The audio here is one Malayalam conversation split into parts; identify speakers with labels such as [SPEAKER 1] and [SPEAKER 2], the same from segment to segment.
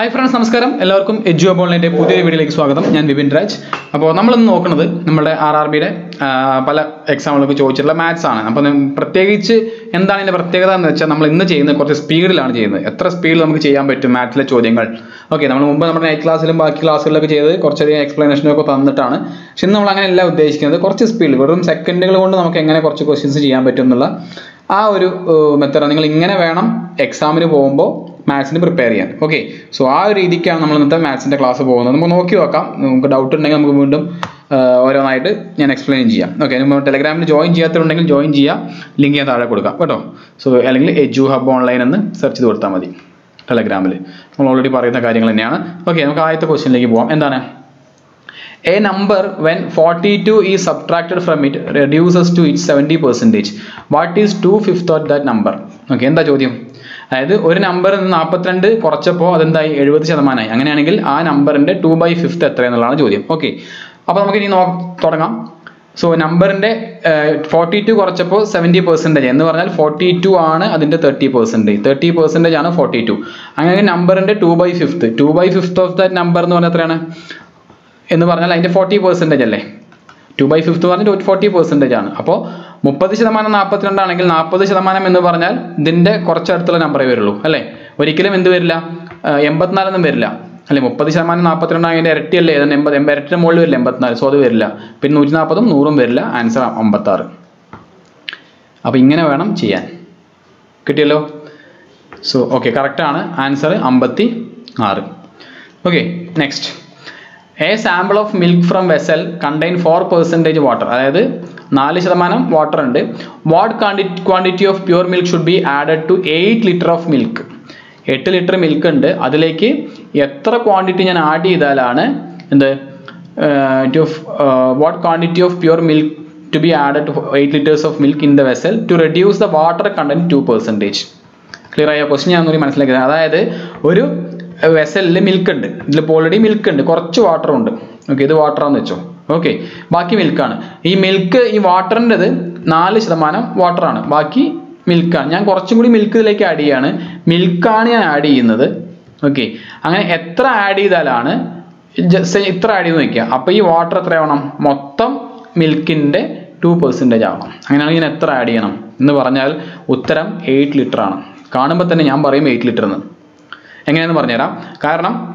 [SPEAKER 1] ഹായ് ഫ്രണ്ട്സ് നമസ്കാരം. എല്ലാവർക്കും എജു അബോളിന്റെ പുതിയൊരു വീഡിയോയിലേക്ക് സ്വാഗതം. ഞാൻ വിപിൻ രാജ്. അപ്പോൾ നമ്മളിന്ന് നോക്കുന്നത് നമ്മുടെ ആർ ആർ ബിയുടെ പല എക്സാമുകളൊക്കെ ചോദിച്ചിട്ടുള്ള മാത്സ് ആണ്. അപ്പോൾ പ്രത്യേകിച്ച് എന്താണ് ഇതിന്റെ പ്രത്യേകത എന്ന് വെച്ചാൽ നമ്മൾ ഇന്ന് ചെയ്യുന്നത് കുറച്ച് സ്പീഡിലാണ് ചെയ്യുന്നത്. എത്ര സ്പീഡിൽ നമുക്ക് ചെയ്യാൻ പറ്റും മാത്സിലെ ചോദ്യങ്ങൾ? ഓക്കെ നമ്മൾ മുമ്പ് നമ്മുടെ നൈറ്റ് ക്ലാസ്സിലും ബാക്കി ക്ലാസ്സുകളിലൊക്കെ ചെയ്ത് കുറച്ചധികം എക്സ്പ്ലനേഷനൊക്കെ തന്നിട്ടാണ്. പക്ഷെ ഇന്ന് നമ്മൾ അങ്ങനെയല്ല ഉദ്ദേശിക്കുന്നത്. കുറച്ച് സ്പീഡിൽ വെറും സെക്കൻഡുകൾ കൊണ്ട് നമുക്ക് എങ്ങനെ കുറച്ച് ക്വസ്റ്റ്യൻസ് ചെയ്യാൻ പറ്റും എന്നുള്ള ആ ഒരു മെത്തേഡ് നിങ്ങൾ ഇങ്ങനെ വേണം എക്സാമിന് പോകുമ്പോൾ മാത്സിന് പ്രിപ്പയർ ചെയ്യാൻ. ഓക്കെ സോ ആ ഒരു രീതിക്കാണ് നമ്മൾ ഇന്നത്തെ മാത്സിന്റെ ക്ലാസ് പോകുന്നത്. നമുക്ക് നോക്കി നോക്കാം. നമുക്ക് ഡൗട്ട് ഉണ്ടെങ്കിൽ നമുക്ക് വീണ്ടും ഓരോന്നായിട്ട് ഞാൻ എക്സ്പ്ലെയിൻ ചെയ്യാം. ഓക്കെ നമ്മൾ ടെലഗ്രാമിൽ ജോയിൻ ചെയ്യാത്തുണ്ടെങ്കിൽ ജോയിൻ ചെയ്യാം. ലിങ്ക് ഞാൻ താഴെ കൊടുക്കാം. കേട്ടോ? സോ അല്ലെങ്കിൽ എജു ഹബ് ഓൺലൈൻ എന്ന് സെർച്ച് ചെയ്ത് കൊടുത്താൽ മതി. ടെലഗ്രാമിൽ നമ്മൾ ഓൾറെഡി പറയുന്ന കാര്യങ്ങൾ തന്നെയാണ്. ഓക്കെ നമുക്ക് ആദ്യത്തെ ക്വസ്റ്റ്യനിലേക്ക് പോകാം എന്താണ്? A number when forty two is subtracted from it reduces to it seventy percentage what is two fifth of that number okay എന്താ ചോദ്യം? അതായത് ഒരു നമ്പർ നാൽപ്പത്തിരണ്ട് കുറച്ചപ്പോൾ അതെന്തായി? എഴുപത് ശതമാനമായി. അങ്ങനെയാണെങ്കിൽ ആ നമ്പറിന്റെ ടു ബൈ ഫിഫ്ത്ത് എത്ര എന്നുള്ളതാണ് ചോദ്യം. ഓക്കെ അപ്പോൾ നമുക്ക് ഇനി നോ തുടങ്ങാം. സോ നമ്പറിന്റെ ഫോർട്ടി ടു കുറച്ചപ്പോൾ സെവന്റി പെർസെന്റേജ് എന്ന് പറഞ്ഞാൽ ഫോർട്ടി ടു ആണ് അതിന്റെ തേർട്ടി പെർസെന്റേജ് തേർട്ടി പെർസെന്റേജ് ആണ് ഫോർട്ടി ടു അങ്ങനെ നമ്പറിന്റെ two by fifth two by fifth of that number എന്ന് പറഞ്ഞാൽ എത്രയാണ്? എന്ന് പറഞ്ഞാൽ അതിന്റെ ഫോർട്ടി പെർസെന്റേജ് അല്ലേ? ടു ബൈ ഫിഫ്ത്ത് പറഞ്ഞിട്ട് ഫോർട്ടി പെർസെന്റേജ് ആണ്. അപ്പോൾ മുപ്പത് ശതമാനം നാൽപ്പത്തിരണ്ടാണെങ്കിൽ നാൽപ്പത് ശതമാനം എന്ന് പറഞ്ഞാൽ ഇതിന്റെ കുറച്ചടുത്തുള്ള നമ്പറേ വരുള്ളൂ അല്ലേ? ഒരിക്കലും എന്ത് വരില്ല? എൺപത്തിനാലൊന്നും വരില്ല. അല്ലെ മുപ്പത് ശതമാനം നാൽപ്പത്തിരണ്ടാണെങ്കിൽ ഇരട്ടിയല്ലേ? ഏതാണ് എൺപത് എൺപത് ഇരട്ടിയുടെ മുകളിൽ വരില്ല എൺപത്തിനാല്. സോ അത് വരില്ല. പിന്നെ നൂറ്റി നാൽപ്പതും നൂറും വരില്ല. ആൻസർ അമ്പത്താറ്. അപ്പോൾ ഇങ്ങനെ വേണം ചെയ്യാൻ. കിട്ടിയല്ലോ? സോ ഓക്കെ കറക്റ്റാണ് ആൻസർ അമ്പത്തി ആറ് okay next a sample of milk from vessel contain four percentage water അതായത് നാല് ശതമാനം വാട്ടർ ഉണ്ട്. What quanti quantity of pure milk should be added to eight litre of milk എട്ട് ലിറ്റർ മിൽക്ക് ഉണ്ട്. അതിലേക്ക് എത്ര ക്വാണ്ടിറ്റി ഞാൻ ആഡ് ചെയ്താലാണ് എന്ത്? To what quantity of pure milk to be added to eight litres of milk in the vessel to reduce the water content to percentage clear ആയ? ക്വസ്റ്റ്യൻ ഞാൻ ഒന്നുകൂടി മനസ്സിലാക്കിയത്. അതായത് ഒരു വെസലിൽ മിൽക്ക് ഉണ്ട്. ഇതിലിപ്പോൾ ഓൾറെഡി മിൽക്ക് ഉണ്ട്. കുറച്ച് വാട്ടർ ഉണ്ട്. ഓക്കെ ഇത് വാട്ടറാന്ന് വെച്ചോ. ഓക്കെ ബാക്കി മിൽക്കാണ് ഈ മിൽക്ക് ഈ വാട്ടറിന്റെത് നാല് ശതമാനം വാട്ടറാണ് ബാക്കി മിൽക്കാണ് ഞാൻ കുറച്ചും കൂടി മിൽക്ക് ഇതിലേക്ക് ആഡ് ചെയ്യാണ്. മിൽക്കാണ് ഞാൻ ആഡ് ചെയ്യുന്നത്. ഓക്കെ അങ്ങനെ എത്ര ആഡ് ചെയ്താലാണ് ഇത്ര ആഡ് ചെയ്ത് നോക്കുക അപ്പോൾ ഈ വാട്ടർ എത്രയാവണം? മൊത്തം മിൽക്കിന്റെ ടു പെർസെന്റേജ് ആവണം. അങ്ങനെയാണെങ്കിൽ ഞാൻ എത്ര ആഡ് ചെയ്യണം? എന്ന് പറഞ്ഞാൽ ഉത്തരം എയ്റ്റ് ലിറ്റർ ആണ്. കാണുമ്പോൾ തന്നെ ഞാൻ പറയും എയ്റ്റ് ലിറ്റർ എന്ന്. എങ്ങനെയെന്ന് പറഞ്ഞുതരാം. കാരണം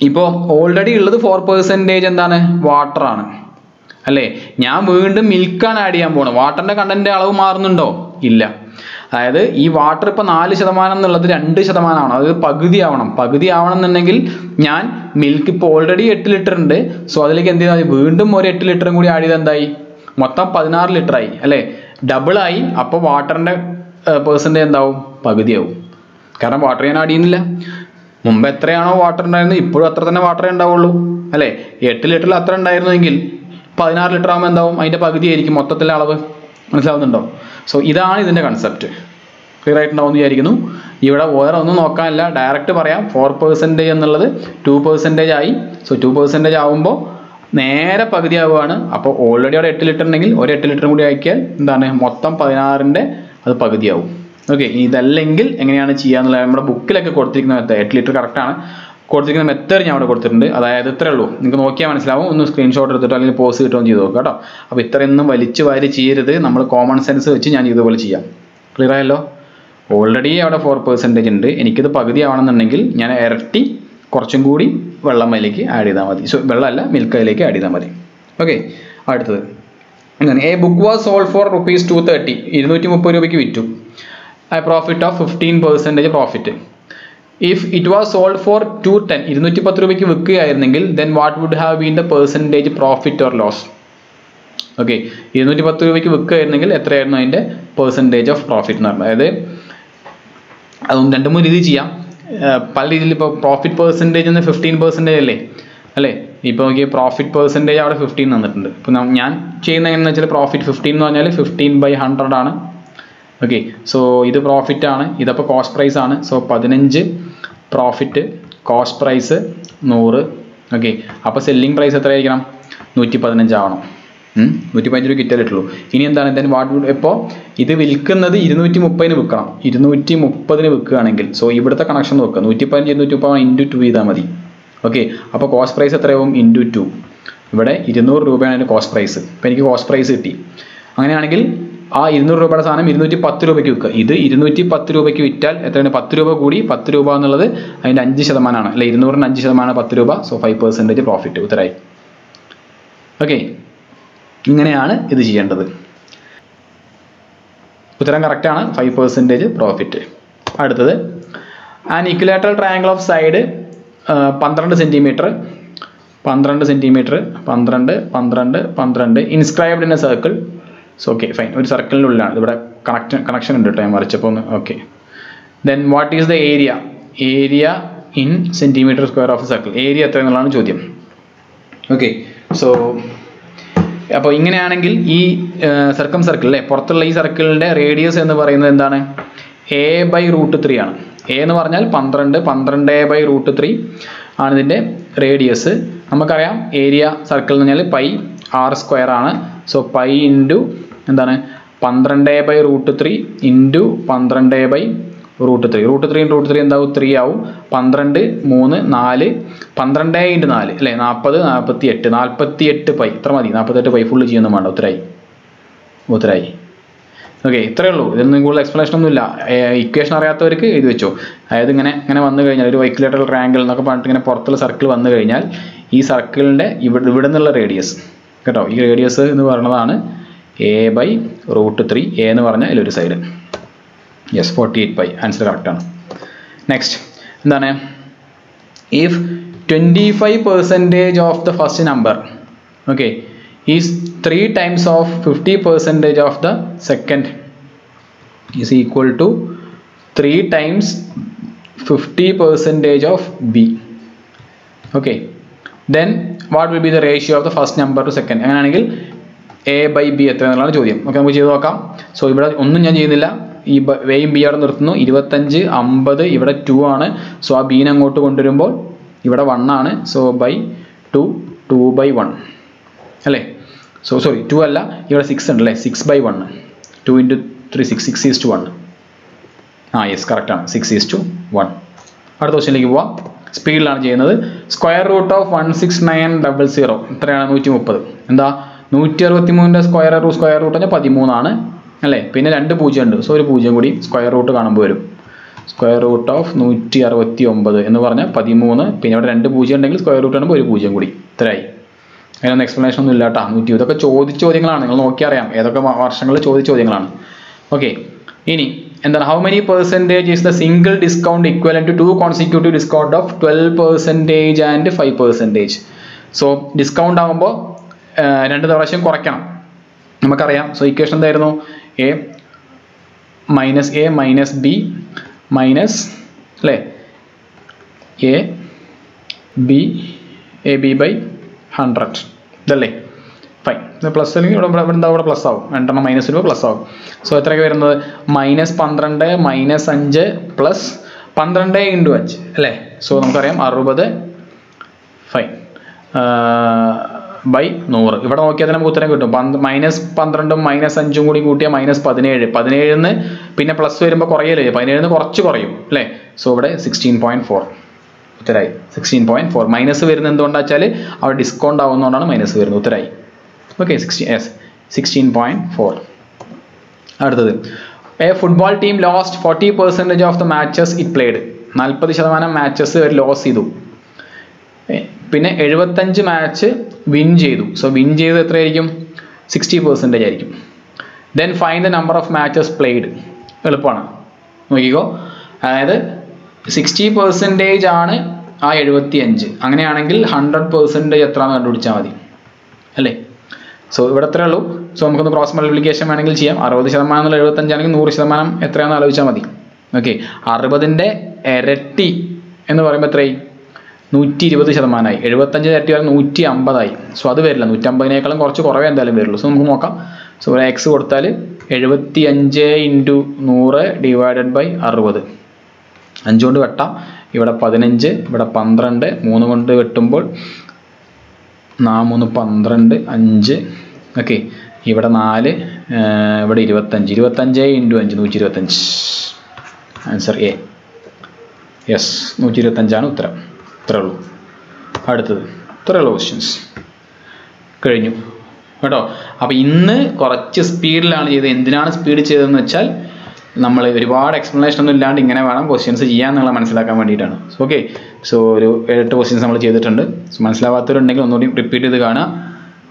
[SPEAKER 1] ഇപ്പോൾ ഓൾറെഡി ഉള്ളത് ഫോർ പെർസെന്റേജ് എന്താണ്? വാട്ടറാണ് അല്ലേ? ഞാൻ വീണ്ടും മിൽക്കാണ് ആഡ് ചെയ്യാൻ പോകുന്നത് വാട്ടറിന്റെ കണ്ടന്റ് അളവ് മാറുന്നുണ്ടോ? ഇല്ല. അതായത് ഈ വാട്ടർ ഇപ്പോൾ നാല് ശതമാനം എന്നുള്ളത് രണ്ട് ശതമാനമാണ്. അതായത് പകുതി ആവണം. പകുതി ആവണം എന്നുണ്ടെങ്കിൽ ഞാൻ മിൽക്ക് ഇപ്പോൾ ഓൾറെഡി എട്ട് ലിറ്റർ ഉണ്ട്. സോ അതിലേക്ക് എന്ത് ചെയ്താൽ വീണ്ടും ഒരു എട്ട് ലിറ്ററും കൂടി ആഡ് ചെയ്ത് എന്തായി? മൊത്തം പതിനാറ് ലിറ്റർ ആയി. അല്ലേ? ഡബിൾ ആയി. അപ്പോൾ വാട്ടറിന്റെ പേഴ്സന്റേജ് എന്താവും? പകുതിയാവും കാരണം വാട്ടർ ഞാൻ ആഡ് ചെയ്യുന്നില്ല. മുമ്പ് എത്രയാണോ വാട്ടർ ഉണ്ടായിരുന്നത് ഇപ്പോഴും അത്ര തന്നെ വാട്ടറേ ഉണ്ടാവുള്ളൂ. അല്ലേ? എട്ട് ലിറ്ററിൽ അത്ര ഉണ്ടായിരുന്നെങ്കിൽ പതിനാറ് ലിറ്റർ ആകുമ്പോൾ എന്താവും? അതിന്റെ പകുതി ആയിരിക്കും മൊത്തത്തിലെ അളവ്. മനസ്സിലാവുന്നുണ്ടോ? സോ ഇതാണ് ഇതിന്റെ കൺസെപ്റ്റ് ക്ലിയർ ആയിട്ടുണ്ടാവും എന്ന് വിചാരിക്കുന്നു. ഇവിടെ വേറെ ഒന്നും നോക്കാനില്ല. ഡയറക്റ്റ് പറയാം. ഫോർ പെർസെന്റേജ് എന്നുള്ളത് ടു പെർസെന്റേജ് ആയി. സോ ടു പെർസെന്റേജ് ആകുമ്പോൾ നേരെ പകുതി ആവുകയാണ്. അപ്പോൾ ഓൾറെഡി അവിടെ എട്ട് ലിറ്റർ ഉണ്ടെങ്കിൽ ഒരു എട്ട് ലിറ്ററും കൂടി ആക്കിയാൽ എന്താണ്? മൊത്തം പതിനാറിന്റെ അത് പകുതിയാവും. ഓക്കെ ഇതല്ലെങ്കിൽ എങ്ങനെയാണ് ചെയ്യുക എന്നുള്ളത് നമ്മുടെ ബുക്കിലൊക്കെ കൊടുത്തിരിക്കുന്ന മെത്തേഡ് എട്ട് ലിറ്റർ കറക്റ്റാണ് കൊടുത്തിരിക്കുന്ന മെത്തേഡ് ഞാൻ അവിടെ കൊടുത്തിട്ടുണ്ട്. അതായത് ഇത്രേ ഉള്ളൂ. നിങ്ങൾക്ക് നോക്കിയാൽ മനസ്സിലാവും. ഒന്ന് സ്ക്രീൻഷോട്ട് എടുത്തിട്ടോ അല്ലെങ്കിൽ പോസ് കിട്ടുകയും ചെയ്ത് നോക്കുക കേട്ടോ. അപ്പോൾ ഇത്രയൊന്നും വലിച്ചു വാരി ചെയ്യരുത്. നമ്മൾ കോമൺ സെൻസ് വെച്ച് ഞാൻ ഇതുപോലെ ചെയ്യാം. ക്ലിയർ ആയല്ലോ? ഓൾറെഡി അവിടെ ഫോർ പെർസെന്റേജ് ഉണ്ട്. എനിക്കിത് പകുതി ആവണമെന്നുണ്ടെങ്കിൽ ഞാൻ ഇരട്ടി കുറച്ചും കൂടി വെള്ളം അതിലേക്ക് ആഡ് ചെയ്താൽ മതി. സോ വെള്ളമല്ല മിൽക്ക് അതിലേക്ക് ആഡ് ചെയ്താൽ മതി. ഓക്കെ അടുത്തത്. A book was sold for rupees two thirty ഇരുന്നൂറ്റി മുപ്പത് രൂപയ്ക്ക് വിറ്റു. A profit of fifteen percentage profit if it was sold for two ten ഇരുന്നൂറ്റി പത്ത് രൂപയ്ക്ക് വിൽക്കുകയായിരുന്നെങ്കിൽ then what would have been the percentage profit or loss okay ഇരുന്നൂറ്റി പത്ത് രൂപയ്ക്ക് വിൽക്കുകയായിരുന്നെങ്കിൽ എത്രയായിരുന്നു അതിന്റെ പെർസെന്റേജ് ഓഫ് പ്രോഫിറ്റ് എന്ന് പറഞ്ഞത്? അതായത് അതും രണ്ട് മൂന്ന് രീതി ചെയ്യാം. പല രീതിയിൽ ഇപ്പോൾ പ്രോഫിറ്റ് പെർസെന്റേജ് എന്ന് ഫിഫ്റ്റീൻ പെർസെന്റേജ് അല്ലേ? അല്ലേ? ഇപ്പോൾ നോക്കി പ്രോഫിറ്റ് പെർസെന്റേജ് അവിടെ ഫിഫ്റ്റീൻ തന്നിട്ടുണ്ട് ഇപ്പോൾ ഞാൻ ചെയ്യുന്ന എങ്ങനെയാണെന്ന് വെച്ചാൽ പ്രോഫിറ്റ് ഫിഫ്റ്റീൻ എന്ന് പറഞ്ഞാൽ ഫിഫ്റ്റീൻ ബൈ ഹൺഡ്രഡ് ആണ്. ഓക്കെ സോ ഇത് പ്രോഫിറ്റ് ആണ്. ഇതപ്പോൾ കോസ്റ്റ് പ്രൈസ് ആണ്. സോ പതിനഞ്ച് പ്രോഫിറ്റ് കോസ്റ്റ് പ്രൈസ് നൂറ്. ഓക്കെ അപ്പോൾ സെല്ലിംഗ് പ്രൈസ് എത്രയായിരിക്കണം? നൂറ്റി പതിനഞ്ചാവണം നൂറ്റി പതിനഞ്ച് രൂപ കിറ്റലിട്ടുള്ളൂ ഇനി എന്താണ്? ദെൻ വാട്ട് ഇപ്പോൾ ഇത് വിൽക്കുന്നത് ഇരുന്നൂറ്റി മുപ്പതിന് വിൽക്കണം. ഇരുന്നൂറ്റി മുപ്പതിന് വിൽക്കുകയാണെങ്കിൽ സോ ഇവിടുത്തെ കണക്ഷൻ നോക്കുക നൂറ്റി പതിനഞ്ച് ഇരുന്നൂറ്റി മുപ്പത് ഇന്റു ടു ചെയ്താൽ മതി. ഓക്കെ അപ്പോൾ കോസ്റ്റ് പ്രൈസ് എത്രയാവും? ഇന്റു ടു ഇവിടെ ഇരുന്നൂറ് രൂപയാണ് അതിന്റെ കോസ്റ്റ് പ്രൈസ് ഇപ്പോൾ എനിക്ക് കോസ്റ്റ് പ്രൈസ് കിട്ടി. അങ്ങനെയാണെങ്കിൽ ആ ഇരുന്നൂറ് രൂപയുടെ സാധനം ഇരുന്നൂറ്റി പത്ത് രൂപയ്ക്ക് വിൽക്കുക. ഇത് ഇരുന്നൂറ്റി പത്ത് രൂപയ്ക്ക് വിറ്റാൽ എത്രയാണ്? പത്ത് രൂപ കൂടി പത്ത് രൂപ എന്നുള്ളത് അതിന്റെ അഞ്ച് ശതമാനമാണ്. അല്ലെ? ഇരുന്നൂറിന് അഞ്ച് ശതമാനം പത്ത് രൂപ. സോ ഫൈവ് പെർസെന്റേജ് പ്രോഫിറ്റ് ഉത്തരായി. ഓക്കെ ഇങ്ങനെയാണ് ഇത് ചെയ്യേണ്ടത്. ഉത്തരം കറക്റ്റാണ് ഫൈവ് പെർസെന്റേജ് പ്രോഫിറ്റ് അടുത്തത്. An equilateral triangle of side പന്ത്രണ്ട് സെന്റിമീറ്റർ പന്ത്രണ്ട് സെന്റിമീറ്റർ പന്ത്രണ്ട് പന്ത്രണ്ട് പന്ത്രണ്ട് inscribed in a circle so okay fine ഒരു സർക്കിളിനുള്ളിലാണ് ഇവിടെ കണക്ഷൻ കണക്ഷൻ ഉണ്ട് കേട്ടോ ഞാൻ വരച്ചപ്പോൾ ഒന്ന്. Okay then what is the area area in centimetre square of circle area എത്ര എന്നുള്ളതാണ് ചോദ്യം. ഓക്കെ സോ അപ്പോൾ ഇങ്ങനെയാണെങ്കിൽ ഈ സർക്കം സർക്കിൾ അല്ലേ പുറത്തുള്ള ഈ സർക്കിളിന്റെ റേഡിയസ് എന്ന് പറയുന്നത് എന്താണ്? എ ബൈ റൂട്ട് ത്രീ ആണ്. എ എന്ന് പറഞ്ഞാൽ പന്ത്രണ്ട് പന്ത്രണ്ട് എ ബൈ റൂട്ട് ത്രീ ആണ് ഇതിന്റെ റേഡിയസ് നമുക്കറിയാം ഏരിയ സർക്കിൾ എന്ന് പറഞ്ഞാൽ പൈ ആർ സ്ക്വയർ ആണ്. സോ പൈ ഇന്റു എന്താണ്? പന്ത്രണ്ട് ബൈ റൂട്ട് ത്രീ ഇന്റു പന്ത്രണ്ട് by root three. Root three root three എന്താവും? ത്രീ ആവും. പന്ത്രണ്ട് മൂന്ന് നാല്. പന്ത്രണ്ട് ഇന്റു നാല്. അല്ലേ? നാൽപ്പത് നാൽപ്പത്തി എട്ട് നാൽപ്പത്തി എട്ട് പൈ. ഇത്ര മതി. നാൽപ്പത്തെട്ട് പൈ ഫുള്ള് ചെയ്യുന്നു വേണ്ട. ഉത്തരായി. ഉത്തരായി. ഓക്കെ ഇത്രയേ ഉള്ളൂ. ഇതൊന്നും കൂടുതൽ എക്സ്പ്ലനേഷൻ ഒന്നുമില്ല. ഇക്വേഷൻ അറിയാത്തവർക്ക് ഇത് വെച്ചോ. അതായത് ഇങ്ങനെ ഇങ്ങനെ വന്നു കഴിഞ്ഞാൽ ഒരു വൈക്കുലേറ്റർ ട്രയാങ്കിൾ എന്നൊക്കെ പറഞ്ഞിട്ട് ഇങ്ങനെ പുറത്തുള്ള സർക്കിൾ വന്നു കഴിഞ്ഞാൽ ഈ സർക്കിളിന്റെ ഇവിടെ ഇവിടെ നിന്നുള്ള റേഡിയസ് കേട്ടോ? ഈ റേഡിയസ് എന്ന് പറയുന്നതാണ് A by root three A എന്ന് പറഞ്ഞാൽ ഇതിലൊരു side yes forty eight by answer കറക്റ്റാണ് നെക്സ്റ്റ് എന്താണ്? If twenty five percentage of the first number okay is three times of fifty percentage of the second is equal to three times fifty percentage of B okay then what will be the ratio of the first number to second അങ്ങനെയാണെങ്കിൽ എ ബൈ ബി എത്ര എന്നുള്ളതാണ് ചോദ്യം. ഓക്കെ നമുക്ക് ചെയ്ത് നോക്കാം. സോ ഇവിടെ ഒന്നും ഞാൻ ചെയ്യുന്നില്ല. ഈ വേയും ബി അവിടെ നിർത്തുന്നു. ഇരുപത്തഞ്ച് അമ്പത് ഇവിടെ ടു ആണ്. സോ ആ ബീനെ അങ്ങോട്ട് കൊണ്ടുവരുമ്പോൾ ഇവിടെ വൺ ആണ്. So by two two by one അല്ലേ? സോ സോറി ടു അല്ല. ഇവിടെ സിക്സ് ഉണ്ട് അല്ലേ? Six by one two into three six six is two one ആ യെസ് കറക്റ്റാണ് സിക്സ് ഈസ് ടു വൺ അടുത്ത ക്വസ്റ്റ്യനിലേക്ക് പോവാം. സ്പീഡിലാണ് ചെയ്യുന്നത്. Square root of one six nine double zero എത്രയാണ് നൂറ്റി മുപ്പത് എന്താ? നൂറ്റി അറുപത്തി മൂന്നിന്റെ സ്ക്വയർ റൂട്ട് സ്ക്വയർ റൂട്ട് പറഞ്ഞാൽ പതിമൂന്നാണ് അല്ലേ? പിന്നെ രണ്ട് പൂജ്യം ഉണ്ട് സോ ഒരു പൂജ്യം കൂടി സ്ക്വയർ റൂട്ട് കാണുമ്പോൾ വരും. സ്ക്വയർ റൂട്ട് ഓഫ് നൂറ്റി അറുപത്തി ഒമ്പത് എന്ന് പറഞ്ഞാൽ പതിമൂന്ന്. പിന്നെ ഇവിടെ രണ്ട് പൂജ്യം ഉണ്ടെങ്കിൽ സ്ക്വയർ റൂട്ട് ആണെങ്കിൽ ഒരു പൂജ്യം കൂടി. ഇത്രയായി. അതിനൊന്നും എക്സ്പ്ലനേഷൻ ഒന്നും ഇല്ല കേട്ടോ നൂറ്റി ഇതൊക്കെ ചോദിച്ച ചോദ്യങ്ങളാണ്. നിങ്ങൾ നോക്കിയറിയാം. ഏതൊക്കെ വർഷങ്ങളിൽ ചോദിച്ച ചോദ്യങ്ങളാണ്. ഓക്കെ ഇനി എന്താണ്? How many percentage is the single discount equivalent to two consecutive discount of twelve percentage and five percentage so discount ആകുമ്പോൾ രണ്ട് പ്രാവശ്യം കുറയ്ക്കണം. നമുക്കറിയാം. സോ ഇക്വേഷൻ എന്തായിരുന്നു? A minus A minus B minus അല്ലേ? A B A B by hundred ഇതല്ലേ? ഫൈൻ പ്ലസ് അല്ലെങ്കിൽ ഇവിടെ ഇവിടെ എന്താ ഇവിടെ പ്ലസ് ആവും. രണ്ടെണ്ണം മൈനസ് വരുമ്പോൾ പ്ലസ് ആവും. സോ എത്രയൊക്കെ വരുന്നത്? മൈനസ് പന്ത്രണ്ട് മൈനസ് അഞ്ച് പ്ലസ് പന്ത്രണ്ട് ഇന്റു അഞ്ച്. അല്ലേ? സോ നമുക്കറിയാം അറുപത്. ഫൈൻ ബൈ നൂറ്. ഇവിടെ നോക്കിയാൽ തന്നെ നമുക്ക് ഉത്തരം കിട്ടും. പന്ത് മൈനസ് പന്ത്രണ്ടും മൈനസ് അഞ്ചും കൂടി കൂട്ടിയാൽ മൈനസ് പതിനേഴ്. പതിനേഴിന്ന് പിന്നെ പ്ലസ് വരുമ്പോൾ കുറയല്ലേ? പതിനേഴിന്ന് കുറച്ച് കുറയും അല്ലേ? സോ ഇവിടെ സിക്സ്റ്റീൻ പോയിന്റ് ഫോർ ഉത്തരായി. സിക്സ്റ്റീൻ പോയിന്റ് ഫോർ മൈനസ് വരുന്നത് എന്തുകൊണ്ടാണ് വെച്ചാൽ അവിടെ ഡിസ്കൗണ്ട് ആവുന്നതുകൊണ്ടാണ് മൈനസ് വരുന്നത്. ഉത്തരായി. Okay sixteen yes sixteen point four അടുത്തത്. A football team lost forty percentage of the matches it played നാൽപ്പത് ശതമാനം മാച്ചസ് അവർ ലോസ് ചെയ്തു. പിന്നെ എഴുപത്തഞ്ച് മാച്ച് വിൻ ചെയ്തു. സോ വിൻ ചെയ്ത് എത്രയായിരിക്കും? സിക്സ്റ്റി പെർസെന്റേജ് ആയിരിക്കും. Then find the number of matches played എളുപ്പമാണ്. നോക്കിക്കോ. അതായത് സിക്സ്റ്റി പെർസെന്റേജ് ആണ് ആ എഴുപത്തി അഞ്ച് അങ്ങനെയാണെങ്കിൽ ഹൺഡ്രഡ് പെർസെന്റേജ് എത്രയാണെന്ന് കണ്ടുപിടിച്ചാൽ മതി. അല്ലേ? സോ ഇവിടെ എത്രയേ ഉള്ളൂ. സോ നമുക്കൊന്ന് ക്രോസ് മൾട്ടിപ്ലിക്കേഷൻ വേണമെങ്കിൽ ചെയ്യാം. അറുപത് ശതമാനം എന്നുള്ള എഴുപത്തഞ്ചാണെങ്കിൽ നൂറ് ശതമാനം എത്രയാണെന്ന് ആലോചിച്ചാൽ മതി. ഓക്കെ അറുപതിന്റെ ഇരട്ടി എന്ന് പറയുമ്പോൾ എത്രയായി? നൂറ്റി ഇരുപത് ശതമാനമായി. എഴുപത്തഞ്ച് ഇരട്ടി വരെ നൂറ്റി അമ്പതായി സോ അത് വരില്ല. നൂറ്റമ്പതിനേക്കാളും കുറച്ച് കുറവേ എന്തായാലും വരുള്ളൂ. സോ നമുക്ക് നോക്കാം. സോ ഇവിടെ എക്സ് കൊടുത്താൽ എഴുപത്തി അഞ്ച് ഇന്റു നൂറ് ഡിവൈഡഡ് ബൈ അറുപത്. അഞ്ച് കൊണ്ട് വെട്ടാം. ഇവിടെ പതിനഞ്ച് ഇവിടെ പന്ത്രണ്ട് മൂന്ന് കൊണ്ട് വെട്ടുമ്പോൾ നാ മൂന്ന് പന്ത്രണ്ട് അഞ്ച്. ഓക്കെ ഇവിടെ നാല് ഇവിടെ ഇരുപത്തഞ്ച് ഇരുപത്തഞ്ച് ഇന്റു അഞ്ച് നൂറ്റി ഇരുപത്തഞ്ച് ആൻസർ എ യെസ് നൂറ്റി ഇരുപത്തഞ്ചാണ് ഉത്തരം. ഇത്രേ ഉള്ളൂ അടുത്തത്. ഇത്രേ ഉള്ളൂ ക്വസ്റ്റ്യൻസ് കഴിഞ്ഞു. കേട്ടോ? അപ്പോൾ ഇന്ന് കുറച്ച് സ്പീഡിലാണ് ചെയ്തത്. എന്തിനാണ് സ്പീഡ് ചെയ്തതെന്ന് വെച്ചാൽ നമ്മൾ ഒരുപാട് എക്സ്പ്ലനേഷൻ ഒന്നും ഇല്ലാണ്ട് ഇങ്ങനെ വേണം ക്വസ്റ്റ്യൻസ് ചെയ്യാൻ നിങ്ങളെ മനസ്സിലാക്കാൻ വേണ്ടിയിട്ടാണ്. ഓക്കെ സോ ഒരു എട്ട് ക്വസ്റ്റ്യൻസ് നമ്മൾ ചെയ്തിട്ടുണ്ട്. സോ മനസ്സിലാവാത്തവരുണ്ടെങ്കിൽ ഒന്നുകൂടി റിപ്പീറ്റ് ചെയ്ത് കാണുക.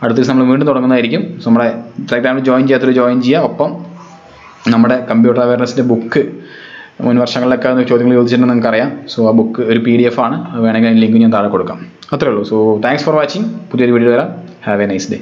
[SPEAKER 1] അടുത്ത ദിവസം നമ്മൾ വീണ്ടും തുടങ്ങുന്നതായിരിക്കും. സോ നമ്മുടെ ടെലഗ്രാമിൽ ജോയിൻ ചെയ്യാത്തൊരു ജോയിൻ ചെയ്യുക. ഒപ്പം നമ്മുടെ കമ്പ്യൂട്ടർ അവയർനെസ്സിന്റെ ബുക്ക് മുൻ വർഷങ്ങളിലൊക്കെ ചോദ്യങ്ങൾ ചോദിച്ചിട്ടുണ്ടെന്ന് നിങ്ങൾക്ക് അറിയാം സോ ആ ബുക്ക് ഒരു പി ഡി എഫ് ആണ് വേണമെങ്കിൽ ലിങ്ക് ഞാൻ താഴെ കൊടുക്കാം. അത്രേ ഉള്ളൂ. സോ താങ്ക്സ് ഫോർ വാച്ചിങ് പുതിയൊരു വീഡിയോ വരാം. Have a nice day